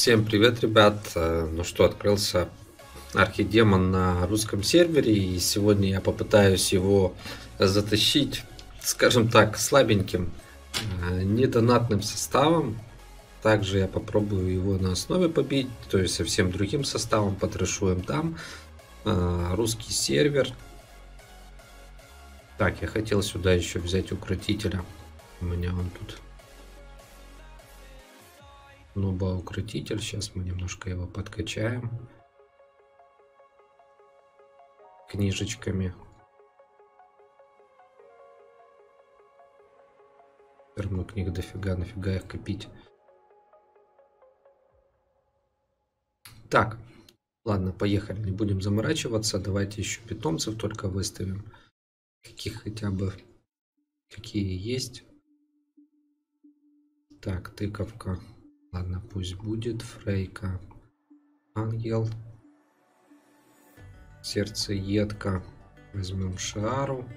Всем привет, ребят! Э, ну что, открылся архидемон на русском сервере, и сегодня я попытаюсь его затащить, скажем так, слабеньким, э, недонатным составом. Также я попробую его на основе побить, то есть совсем другим составом, потрешуем там. Э, русский сервер. Так, я хотел сюда еще взять укротителя. У меня он тут нуба укротитель. Сейчас мы немножко его подкачаем книжечками. Равно книг дофига, нафига их копить. Так, ладно, поехали, не будем заморачиваться. Давайте еще питомцев только выставим. Каких хотя бы, какие есть. Так, тыковка. Ладно, пусть будет. Фрейка. Ангел. Сердце едка. Возьмем Шару.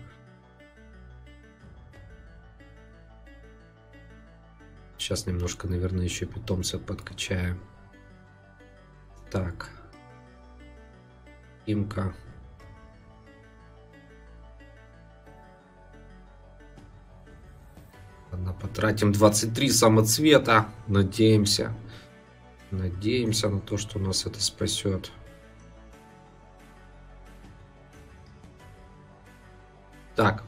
Сейчас немножко, наверное, еще питомца подкачаем. Так. Имка. Потратим 23 самоцвета. Надеемся. Надеемся на то, что нас это спасет. Так.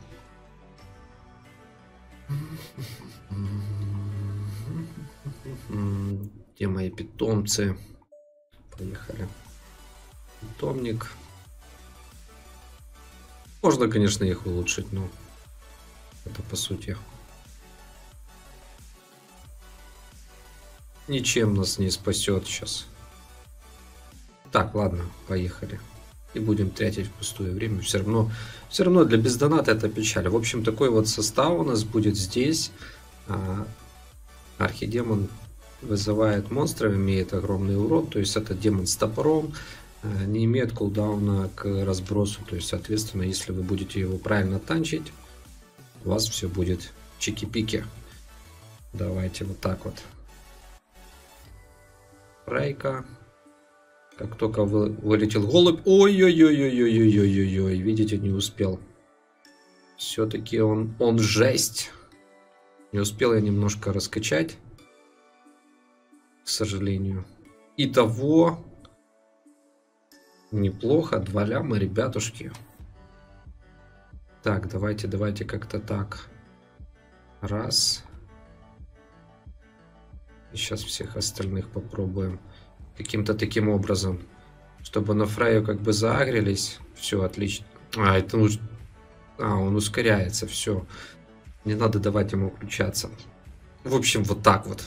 Где мои питомцы? Поехали. Питомник. Можно, конечно, их улучшить, но это по сути ничем нас не спасет сейчас. Так, ладно, поехали. И будем тратить пустое время. Все равно, все равно для бездоната это печаль. В общем, такой вот состав у нас будет здесь. А, архидемон вызывает монстров, имеет огромный урон. То есть это демон с топором. А, не имеет кулдауна к разбросу. То есть, соответственно, если вы будете его правильно танчить, у вас все будет чики-пики. Давайте вот так вот. Райка. Как только вы, вылетел голубь. Ой-ой-ой-ой-ой-ой-ой-ой. Видите, не успел. Все-таки он, он жесть. Не успел я немножко раскачать. К сожалению. Итого. Неплохо. Два ляма, ребятушки. Так, давайте, давайте как-то так. Раз. И сейчас всех остальных попробуем каким-то таким образом. Чтобы на Фрейю как бы заагрились. Все, отлично. А, это нужно... А, он ускоряется, все. Не надо давать ему включаться. В общем, вот так вот.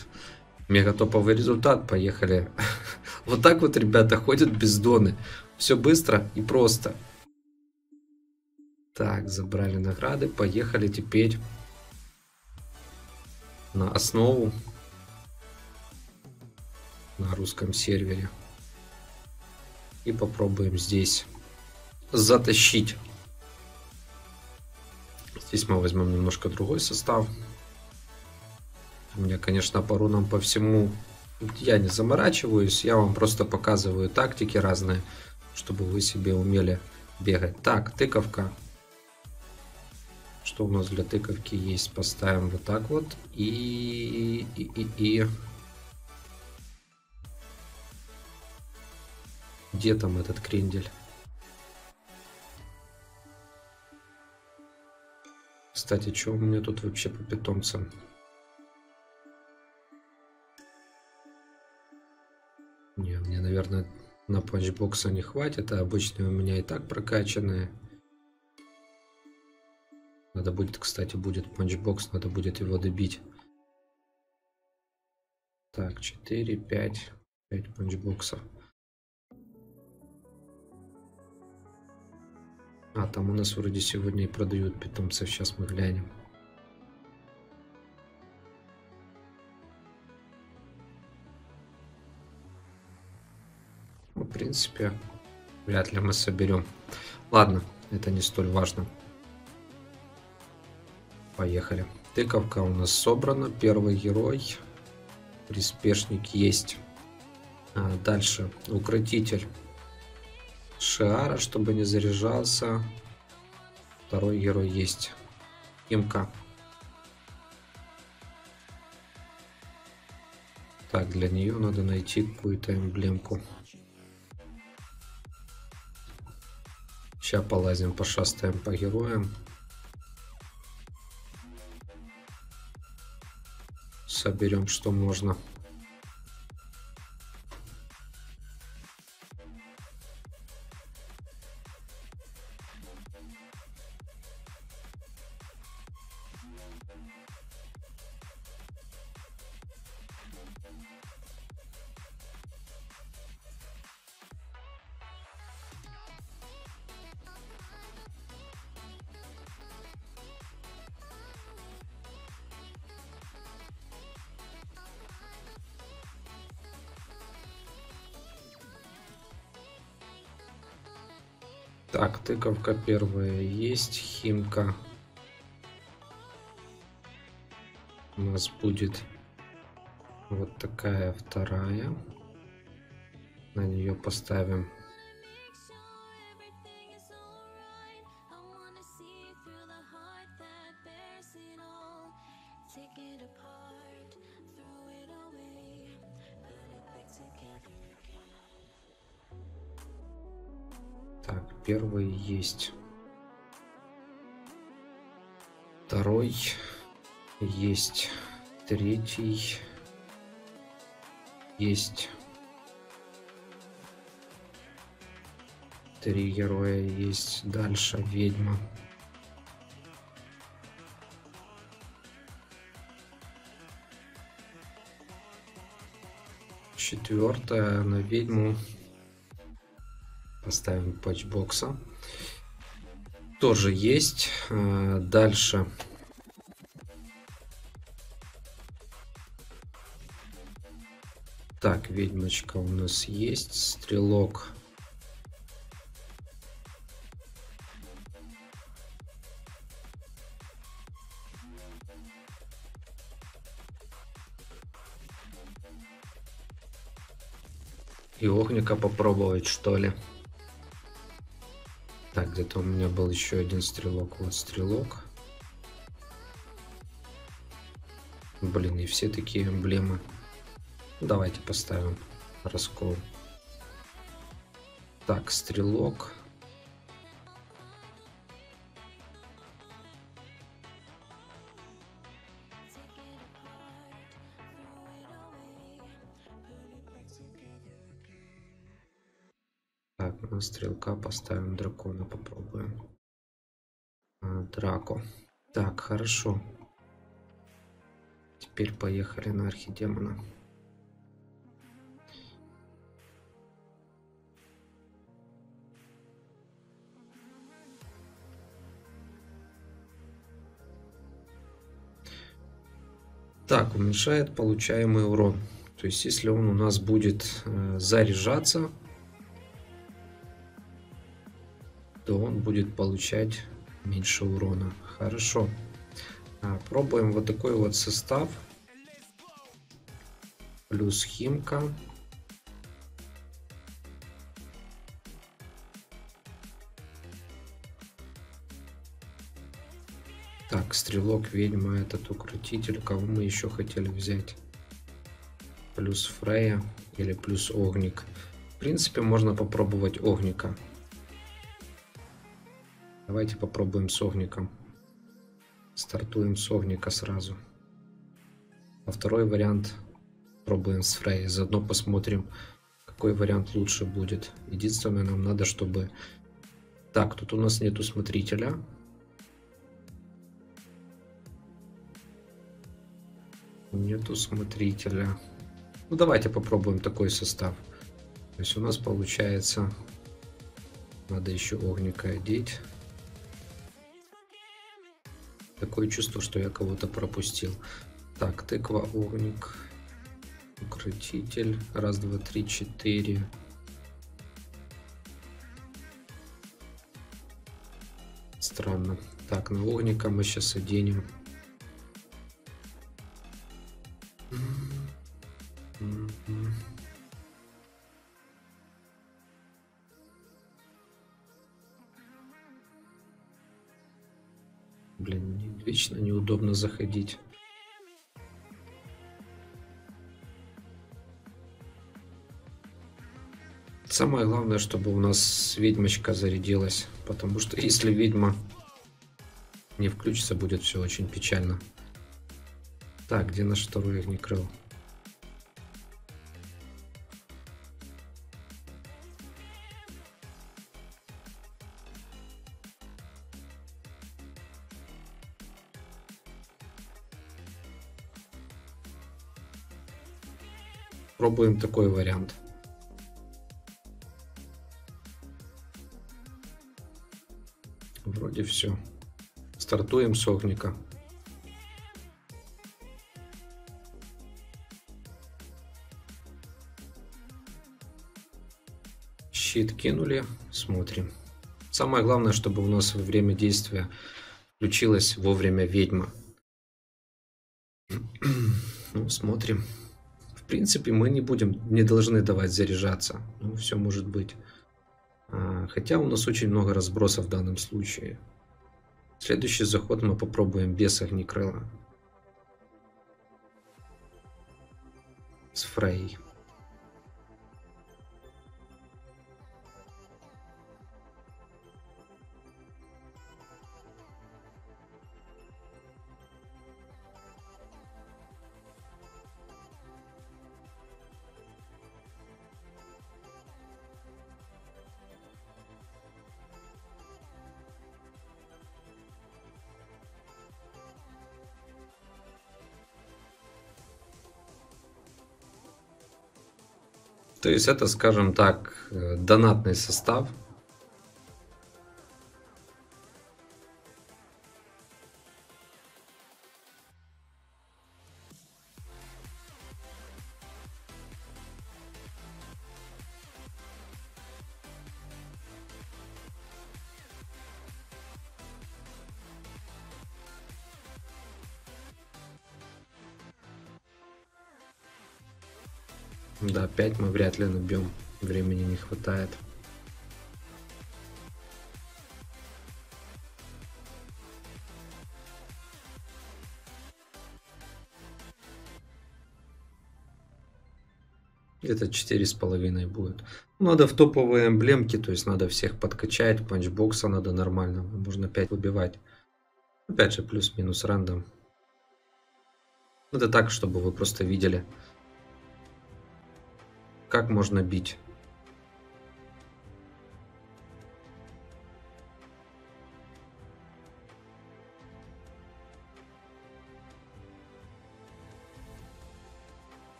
Мега топовый результат, поехали. вот так вот ребята ходят без доны. Все быстро и просто. Так, забрали награды, поехали теперь на основу на русском сервере. И попробуем здесь затащить. Здесь мы возьмем немножко другой состав. У меня, конечно, по рунам по всему я не заморачиваюсь. Я вам просто показываю тактики разные, чтобы вы себе умели бегать. Так, тыковка. Что у нас для тыковки есть? Поставим вот так вот. И, и, и, и Где там этот крендель? Кстати, что у меня тут вообще по питомцам? Не, мне, наверное, на панчбокса не хватит, а обычные у меня и так прокачанные. Надо будет, кстати, будет панчбокс, надо будет его добить. Так, 4, 5, 5 панчбоксов. А, там у нас вроде сегодня и продают питомцев. Сейчас мы глянем. В принципе, вряд ли мы соберем. Ладно, это не столь важно. Поехали. Тыковка у нас собрана. Первый герой. Приспешник есть. А, дальше укротитель Шиара, чтобы не заряжался. Второй герой есть. Имка. Так, для нее надо найти какую-то эмблемку. Сейчас полазим, пошастаем по героям. Соберем, что можно. Так, тыковка первая есть, химка. У нас будет вот такая вторая. На нее поставим есть. Второй есть. Третий есть. Три героя есть. Дальше ведьма. Четвертая на ведьму Поставим патчбокса. Тоже есть. Э, дальше. Так, ведьмочка у нас есть. Стрелок. И огника попробовать, что ли. Так, где-то у меня был еще один стрелок. Вот стрелок. Блин, и все такие эмблемы. Давайте поставим раскол. Так, стрелок. Стрелка поставим дракона, попробуем. А, Драко. Так, хорошо. Теперь поехали на архидемона. Так, уменьшает получаемый урон. То есть, если он у нас будет э, заряжаться, то он будет получать меньше урона. Хорошо. А, пробуем вот такой вот состав. Плюс химка. Так, стрелок, ведьма, этот укротитель. Кого мы еще хотели взять? Плюс Фрея или плюс Огник. В принципе, можно попробовать Огника. Давайте попробуем с огником. Стартуем с огника сразу. А второй вариант пробуем с Фрей. Заодно посмотрим, какой вариант лучше будет. Единственное, нам надо, чтобы... Так, тут у нас нету смотрителя. Нету смотрителя. Ну, давайте попробуем такой состав. То есть у нас получается... Надо еще огника одеть. Такое чувство, что я кого-то пропустил. Так, тыква, огник, укротитель. Раз, два, три, четыре. Странно. Так, на огника мы сейчас оденем. Блин, вечно неудобно заходить. Самое главное, чтобы у нас ведьмочка зарядилась, потому что если ведьма не включится, будет все очень печально. Так, где наш второй огнекрыл? Пробуем такой вариант. Вроде все. Стартуем с огника. Щит кинули, смотрим. Самое главное, чтобы у нас во время действия включилась вовремя ведьма. ну, смотрим. Принципе, мы не будем, не должны давать заряжаться. Ну, все может быть. А, хотя у нас очень много разбросов в данном случае. Следующий заход мы попробуем без огнекрыла. С Фрей. То есть это, скажем так, э, донатный состав. 5 мы вряд ли набьем. Времени не хватает. Где-то четыре с половиной будет. Надо в топовые эмблемки, то есть надо всех подкачать. Панчбокса надо нормально. Можно 5 выбивать. Опять же, плюс-минус рандом. Это так, чтобы вы просто видели как можно бить.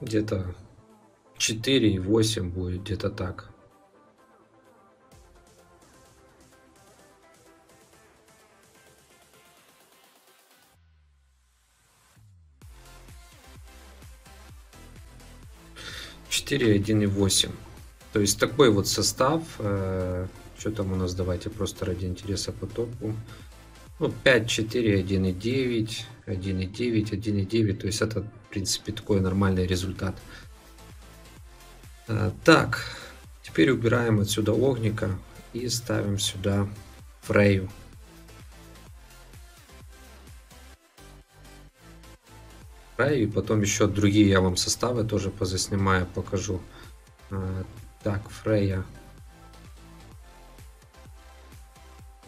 Где-то 4,8 будет, где-то так. Четыре, один и восемь. То есть такой вот состав. Э, что там у нас? Давайте просто ради интереса по топу. Ну, 5, 4, 1,9, 1,9, 1,9. То есть это в принципе, такой нормальный результат. А, так, теперь убираем отсюда огника и ставим сюда. Фрею, и потом еще другие я вам составы тоже позаснимаю, покажу. А, так, Фрея.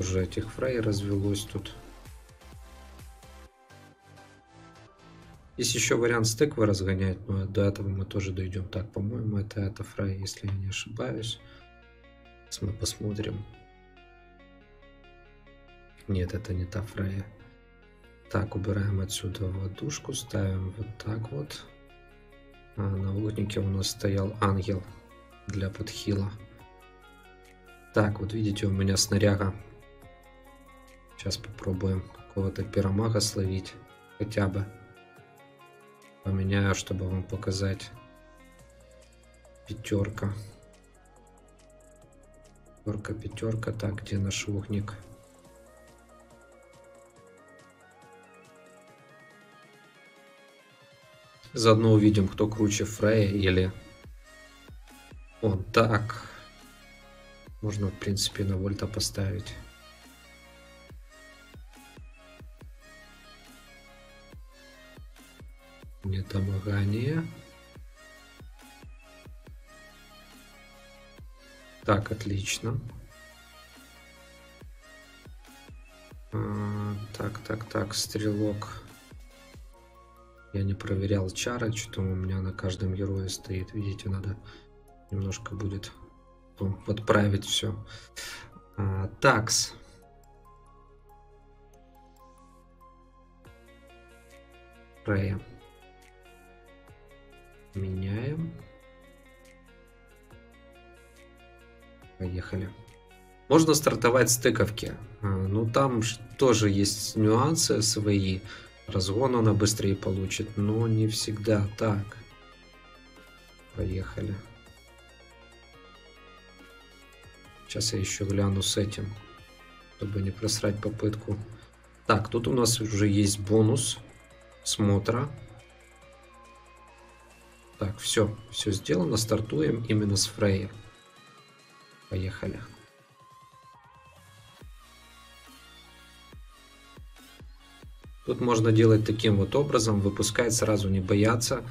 Уже этих Фрей развелось тут. Есть еще вариант стеквы разгонять, но до этого мы тоже дойдем. Так, по-моему, это, это фрай, если я не ошибаюсь. Сейчас мы посмотрим. Нет, это не та фрая. Так, убираем отсюда водушку, ставим вот так вот. А на лутнике у нас стоял ангел для подхила. Так, вот видите, у меня снаряга Сейчас попробуем какого-то пиромага словить. Хотя бы. Поменяю, чтобы вам показать. Пятерка. Пятерка, пятерка. Так, где наш огник? Заодно увидим, кто круче Фрея или... Он так. Можно, в принципе, на вольта поставить. Недомогание. Так, отлично. А, так, так, так, стрелок. Я не проверял чары, что у меня на каждом герое стоит. Видите, надо немножко будет подправить все. А, такс. Рея. Меняем. Поехали. Можно стартовать с тыковки. А, ну, там тоже есть нюансы свои. Разгон она быстрее получит, но не всегда так. Поехали. Сейчас я еще гляну с этим, чтобы не просрать попытку. Так, тут у нас уже есть бонус смотра. Так, все, все сделано. Стартуем именно с Фрейя. Поехали. Тут можно делать таким вот образом, выпускать сразу, не бояться,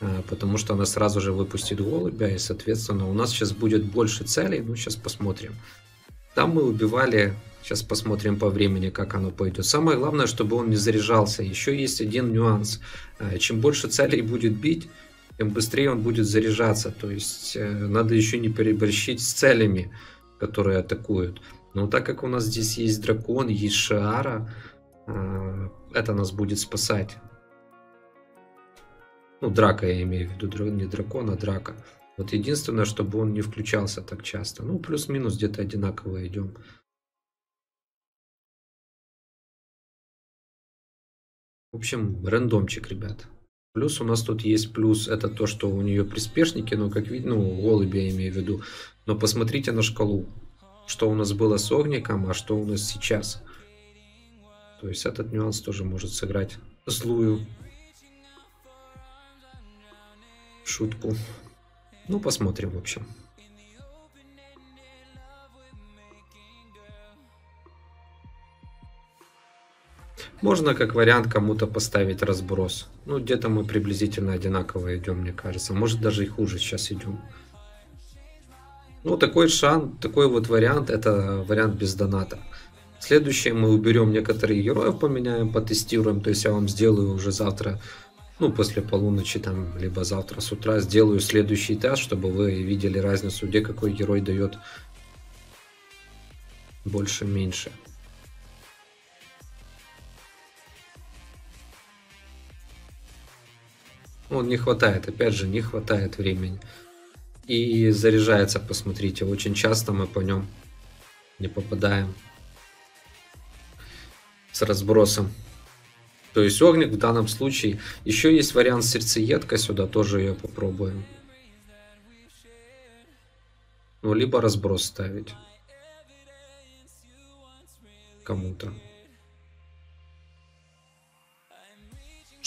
э, потому что она сразу же выпустит голубя, и, соответственно, у нас сейчас будет больше целей, ну, сейчас посмотрим. Там мы убивали, сейчас посмотрим по времени, как оно пойдет. Самое главное, чтобы он не заряжался. Еще есть один нюанс. Э, чем больше целей будет бить, тем быстрее он будет заряжаться. То есть, э, надо еще не переборщить с целями, которые атакуют. Но так как у нас здесь есть дракон, есть Шиара, Э, это нас будет спасать. Ну, драка я имею в виду, не дракон, а драка. Вот единственное, чтобы он не включался так часто. Ну, плюс-минус где-то одинаково идем. В общем, рандомчик, ребят. Плюс у нас тут есть плюс, это то, что у нее приспешники, ну, как видно, ну, голуби я имею в виду. Но посмотрите на шкалу, что у нас было с огником, а что у нас сейчас. То есть этот нюанс тоже может сыграть злую шутку. Ну, посмотрим, в общем. Можно как вариант кому-то поставить разброс. Ну, где-то мы приблизительно одинаково идем, мне кажется. Может, даже и хуже сейчас идем. Ну, такой шан, такой вот вариант, это вариант без доната. Следующее мы уберем некоторые героев, поменяем, потестируем. То есть я вам сделаю уже завтра, ну, после полуночи, там, либо завтра с утра сделаю следующий тест, чтобы вы видели разницу, где какой герой дает больше-меньше. Он не хватает, опять же, не хватает времени. И заряжается, посмотрите, очень часто мы по нем не попадаем с разбросом. То есть огник в данном случае. Еще есть вариант сердцеедка, сюда тоже ее попробуем. Ну, либо разброс ставить. Кому-то.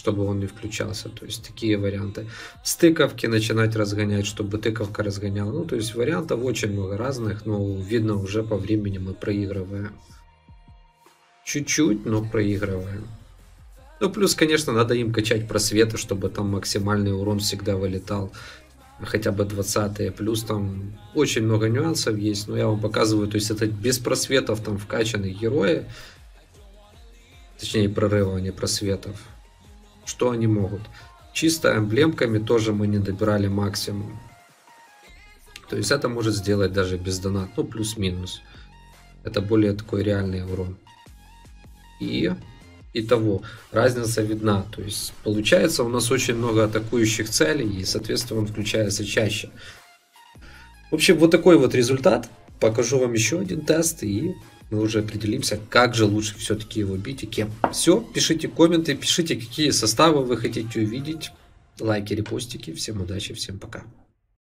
Чтобы он не включался. То есть такие варианты. Стыковки начинать разгонять, чтобы тыковка разгоняла. Ну, то есть вариантов очень много разных. Но видно уже по времени мы проигрываем. Чуть-чуть, но проигрываем. Ну, плюс, конечно, надо им качать просветы, чтобы там максимальный урон всегда вылетал. Хотя бы 20 Плюс там очень много нюансов есть. Но я вам показываю, то есть это без просветов там вкачанные герои. Точнее, прорыва, а просветов. Что они могут? Чисто эмблемками тоже мы не добирали максимум. То есть это может сделать даже без донат. Ну, плюс-минус. Это более такой реальный урон и и того разница видна. То есть получается у нас очень много атакующих целей и соответственно он включается чаще. В общем, вот такой вот результат. Покажу вам еще один тест и мы уже определимся, как же лучше все-таки его бить и кем. Все, пишите комменты, пишите, какие составы вы хотите увидеть. Лайки, репостики. Всем удачи, всем пока.